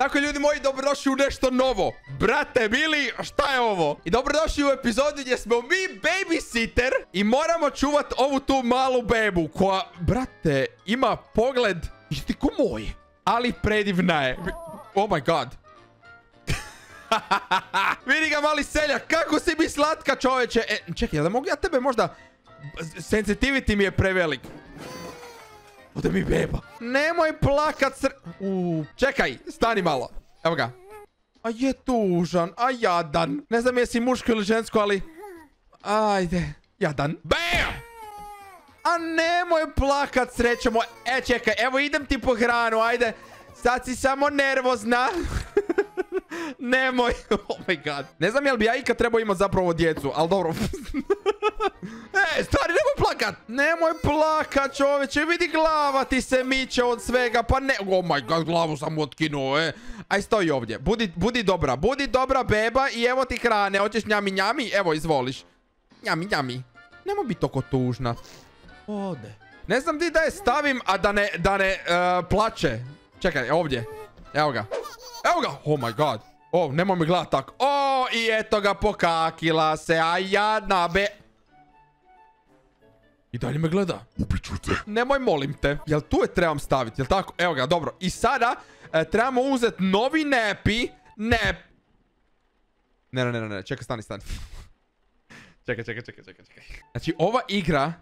Tako ljudi moji, dobrodošli u nešto novo. Brate, Bili, šta je ovo? I dobrodošli u epizodu gdje smo mi babysitter i moramo čuvat ovu tu malu bebu koja, brate, ima pogled isti ko moj. Ali predivna je. Oh my god. Vidi ga mali seljak, kako si mi slatka čoveče. E, čekaj, da mogu ja tebe možda... Sensitivity mi je prevelik. Ode mi beba. Nemoj plakat sr... Uuu, čekaj, stani malo. Evo ga. A je tužan, a jadan. Ne znam jesi muško ili žensko, ali... Ajde, jadan. BAM! A nemoj plakat srećo moj. E, čekaj, evo idem ti po hranu, ajde. Sad si samo nervozna. Nemoj. Oh my god. Ne znam jel bi ja ikad trebao imati zapravo djecu, ali dobro. e, stari, nemoj plakat. Nemoj plakat, čoveče. Vidi glava ti se miče od svega. Pa ne... Oh my god, glavu sam otkinuo, e. Aj, stoji ovdje. Budi, dobra. Budi dobra beba i evo ti hrane. Hoćeš njami njami? Evo, izvoliš. Njami njami. Nemoj biti toko tužna. Ode. Ne znam di da je stavim, a da ne, da ne uh, plače. Čekaj, ovdje. Evo ga. Evo ga. Oh my god. Oh, nemoj me gledat tako. O, i eto ga, pokakila se. A jadna be... I dalje me gleda. Ubiću te. Nemoj, molim te. Jel tu je trebam staviti? Jel tako? Evo ga, dobro. I sada e, trebamo uzeti novi nepi. Nep. Ne, ne, ne, ne. Čekaj, stani, stani. čekaj, čekaj, čekaj, čekaj, čekaj. Znači, ova igra...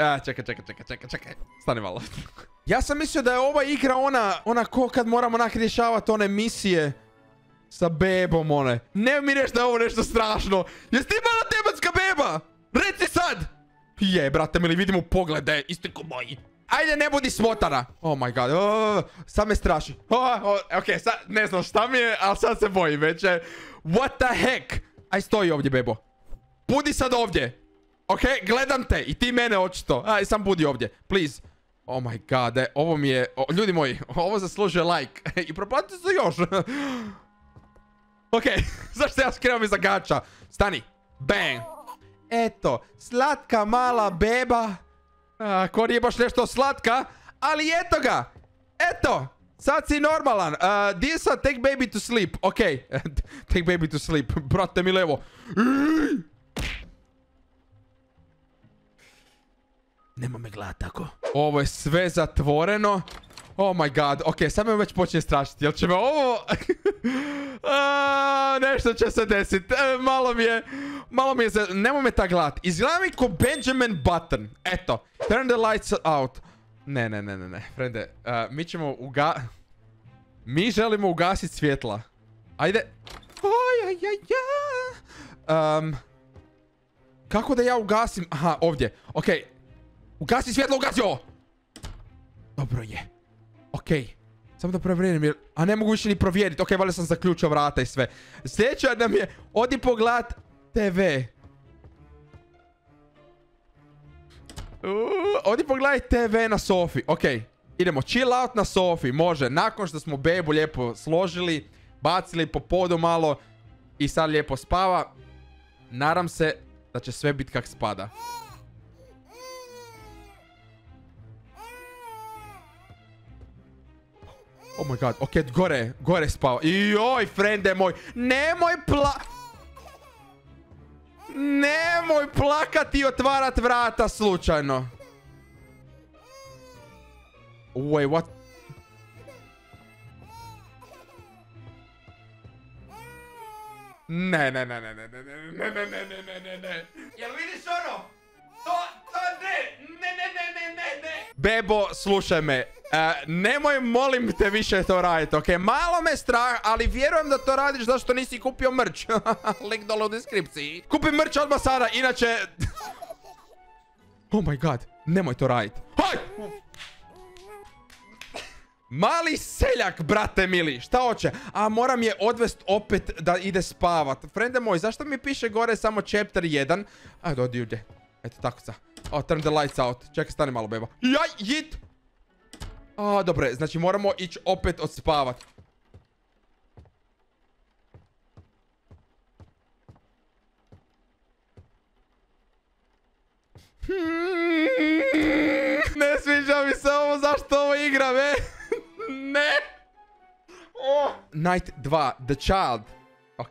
A, čekaj, čekaj, čekaj, čekaj, čekaj. Stani malo. ja sam mislio da je ova igra ona, ona ko kad moramo onak rješavati one misije sa bebom one. Ne mi reći da je ovo nešto strašno. Jesi ti mala tematska beba? Reci sad! Je, brate mili, vidimo poglede, isti ko moji. Ajde, ne budi smotana. Oh my god, sad me straši. Oh, ok, sad ne znam šta mi je, ali sad se bojim već. What the heck? Aj, stoji ovdje, bebo. Budi sad ovdje. Ok, gledam te i ti mene očito. Aj, sam budi ovdje, please. Oh my god, e, ovo mi je... o, ljudi moji, ovo zaslužuje like. I proplatite se još. ok, zašto ja skrenuo iza gača? Stani. Bang. Eto, slatka mala beba. A, ko nije baš nešto slatka, ali eto ga. Eto, sad si normalan. Uh, Disa, take baby to sleep. Ok, take baby to sleep. Brate mi levo. Nema me gledat tako. Ovo je sve zatvoreno. Oh my god. Ok, sad me već počinje strašiti. Jel će me ovo... A, nešto će se desiti. E, malo mi je... Malo mi je... za- Nemo me tak gledat. Izgleda mi ko Benjamin Button. Eto. Turn the lights out. Ne, ne, ne, ne, ne. Frende, mi ćemo uga... Mi želimo ugasiti svjetla. Ajde. Aj, kako da ja ugasim? Aha, ovdje. Okej. Ugasi svjetlo, ugasi ovo! Dobro je. Okej. Samo da provjerim jer... A ne mogu više ni provjeriti. Okej, valjda sam zaključio vrata i sve. Sljedeća nam je... Odi pogledat TV. Odi pogledaj TV na sofi. Okej. Idemo chill out na sofi. Može. Nakon što smo bebu lijepo složili. Bacili po podu malo. I sad lijepo spava. Nadam se da će sve biti kak spada. Oh my god, ok, gore, gore spava. Joj, frende moj, nemoj pla... Nemoj plakati i otvarat vrata slučajno. Wait, what? Ne, ne, ne, ne, ne, ne, ne, ne, ne, ne, ne, ne, ne, ne. Jel vidiš ono? To, to ne, ne, ne, ne, ne, ne, ne. Bebo, slušaj me. E, nemoj, molim te više to raditi, ok? Malo me strah, ali vjerujem da to radiš zašto nisi kupio mrč. Link dole u deskripciji. Kupi mrč odmah sada, inače... oh my god, nemoj to raditi. Haj! Mali seljak, brate mili, šta hoće? A moram je odvest opet da ide spavat. Frende moj, zašto mi piše gore samo chapter 1? Ajde, odi. Eto, tako sa. Oh, turn the lights out. Čekaj, stani malo, beba. Jaj, jit! A, dobro je, znači moramo ići opet odspavat. Ne sviđa mi se ovo, zašto ovo igram, e? Ne! Night 2, The Child. Ok,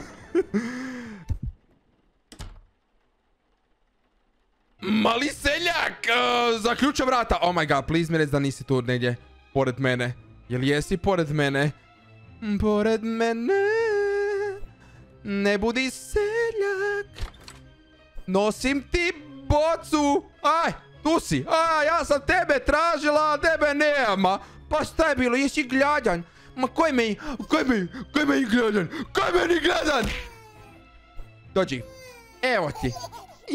i napravili su valjda za game nešto. Ja mislim da je što imaš 24 sata da napraviš igru. I došli su s ovime. I sada smo u chapter 2. Ne znam koliko ima chaptera i strah me, ali idemo vidjeti. Press button. My god. Ja nisam mislio da je ovo horror. Nisam. Ali Fred the boy, ovo nema... Ej, nema, dobro, nema beba ovdje. ja, ja, ja. Bebo mala, di si? Mali seljak! Uh, zaključa vrata. Oh my god, please mi reći da nisi tu negdje. Pored mene. Jel jesi pored mene? Pored mene. Ne budi seljak. Nosim ti bocu. Aj, tu si. A, ja sam tebe tražila, a tebe nema. Pa šta je bilo? Jesi gljadan? Ma ko je meni? Ko je meni? Ko je meni gladan? Dođi. Evo ti.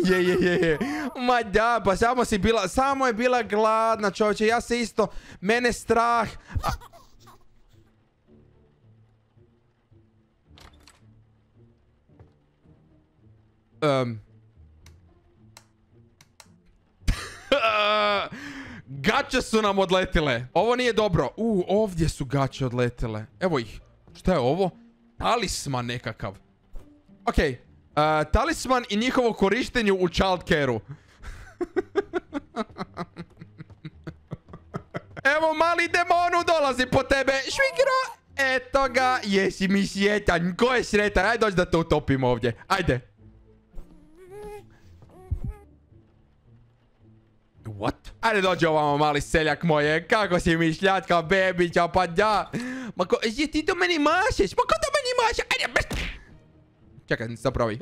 Je, je, je, je. Ma da, pa samo si bila, samo je bila gladna čovječe. Ja se isto, mene strah. Um. Gače su nam odletile. Ovo nije dobro. U, ovdje su gače odletile. Evo ih. Šta je ovo? Talisman nekakav. Okej. Uh, talisman i njihovo korištenje u child care-u. Evo mali demonu dolazi po tebe. Švigro. Eto ga. Jesi mi sjetan. Ko je sretan? Ajde dođi da te utopimo ovdje. Ajde. What? Ajde dođi ovamo mali seljak moje. Kako si mi šljatka bebića pa da. Ma ko, je ti to meni mašeš? Ma ko to meni maše? Ajde bez... Čekaj, zapravi.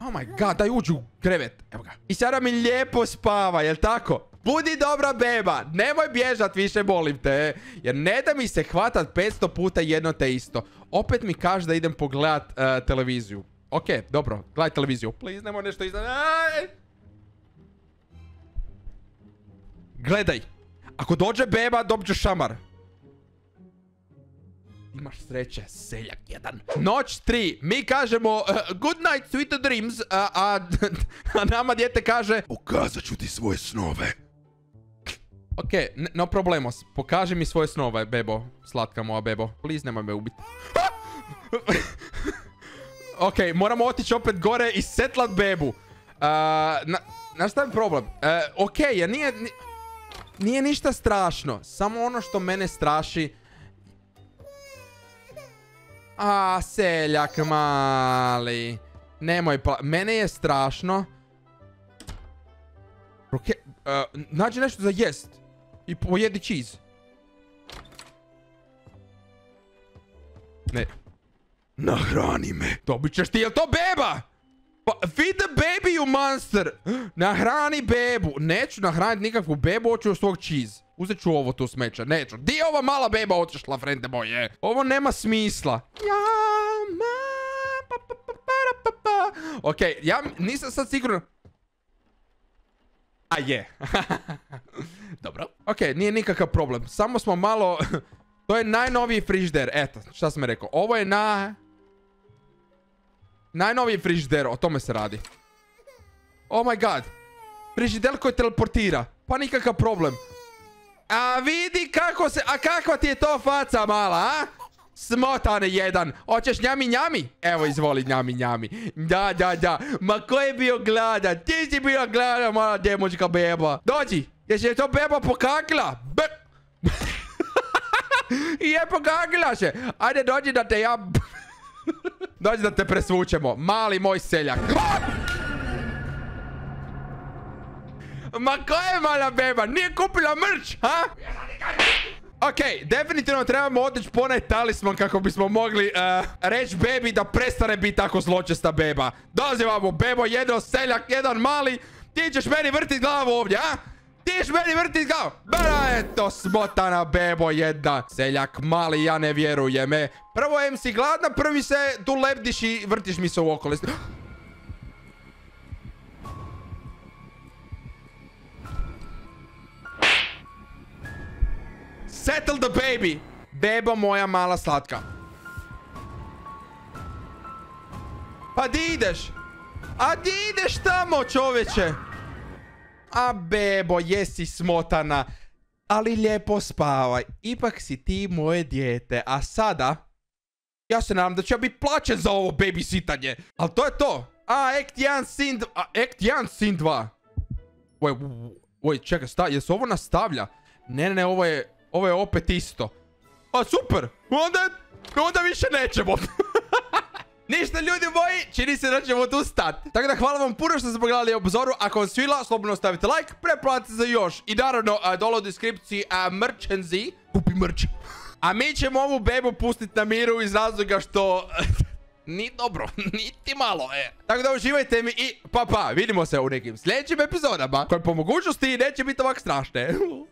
Oh my god, daj uđu u krevet. Evo ga. I sada mi lijepo spava, jel tako? Budi dobra beba, nemoj bježat više, molim te. Jer ne da mi se hvatat 500 puta jedno te isto. Opet mi kaže da idem pogledat uh, televiziju. Ok, dobro, gledaj televiziju. Please, nemoj nešto iznad. Gledaj. Ako dođe beba, dobit šamar. Imaš sreće, seljak jedan. Noć tri. Mi kažemo uh, good night, sweet dreams. A, a nama djete kaže pokazat ću ti svoje snove. Ok, no problemos. Pokaži mi svoje snove, bebo. Slatka moja bebo. Please, nemoj me ubiti. ok, moramo otići opet gore i setlat bebu. Uh, na, na šta je problem? Uh, ok, ja nije... Nije ništa strašno. Samo ono što mene straši... A, seljak mali. Nemoj pa... Mene je strašno. Roke... Uh, nađi nešto za jest. I pojedi cheese. Ne. Nahrani me. Dobit ćeš ti, jel to beba? Pa, feed the baby, you monster! Nahrani bebu. Neću nahraniti nikakvu bebu, hoću svog cheese. Uzet ću ovo tu smeća, neću. Di je ova mala beba otišla, frende moje? Ovo nema smisla. Ok, ja nisam sad siguran... A je. Dobro. Ok, nije nikakav problem. Samo smo malo... to je najnoviji frižder. Eto, šta sam rekao. Ovo je na... Najnoviji frižider, o tome se radi. Oh my god. Frižider koji teleportira. Pa nikakav problem. A vidi kako se... A kakva ti je to faca mala, a? Smotane jedan. Hoćeš njami njami? Evo izvoli njami njami. Da, da, da. Ma ko je bio gladan? Ti si bio gladan, mala demočka beba. Dođi. Jesi je to beba pokakla? Be... je pokakla se. Ajde dođi da te ja... Dođi da te presvučemo. Mali moj seljak. Ma ko je mala beba? Nije kupila mrč, ha? Ok, definitivno trebamo otići po onaj talisman kako bismo mogli uh, reći bebi da prestane biti tako zločesta beba. Dolazi vamo, bebo, jedan seljak, jedan mali. Ti ćeš meni vrtiti glavu ovdje, a? Ti ćeš meni vrtiti glavu. Bera, eto, smotana bebo jedna. Seljak mali, ja ne vjerujem, e. Prvo si gladna, prvi se tu lebdiš i vrtiš mi se u okolo. Settle the baby. Bebo moja mala slatka. Pa di ideš? A di ideš tamo, čoveče? A bebo, jesi smotana. Ali lijepo spavaj. Ipak si ti moje dijete. A sada... Ja se nadam da ću ja biti plaćen za ovo babysitanje. Ali to je to. A, Act 1, Sin 2. A, Act 1, Sin 2. Oj, oj, čekaj, sta, jel se ovo nastavlja? Ne, ne, ne, ovo je, ovo je opet isto. A, super! Onda, onda više nećemo. Ništa ljudi moji, čini se da ćemo tu stati. Tako da hvala vam puno što ste pogledali obzoru. Ako vam svila, slobodno stavite like, preplatite za još. I naravno, dole u deskripciji merchanzi. Kupi merch. A mi ćemo ovu bebu pustiti na miru iz razloga što... Ni dobro, niti malo, e. Tako da uživajte mi i pa pa, vidimo se u nekim sljedećim epizodama koje po mogućnosti neće biti ovak strašne.